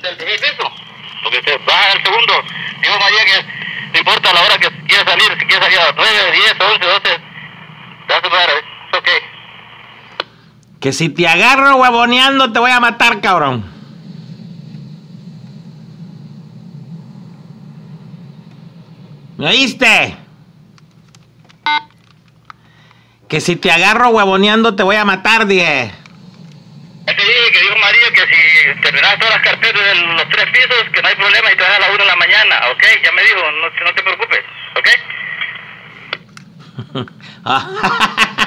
del, piso. Porque te baja al segundo. Digo María que no importa la hora que quieras salir, si quieres salir a las 9, 10, 11, 12, that's about. Que si te agarro huevoneando te voy a matar, cabrón. ¿Me oíste? Que si te agarro huevoneando te voy a matar, dije. Que dijo María que si terminas todas las carpetas de los tres pisos, que no hay problema y te vas a la 1 de la mañana, ¿ok? Ya me dijo, no, no te preocupes, ¿ok?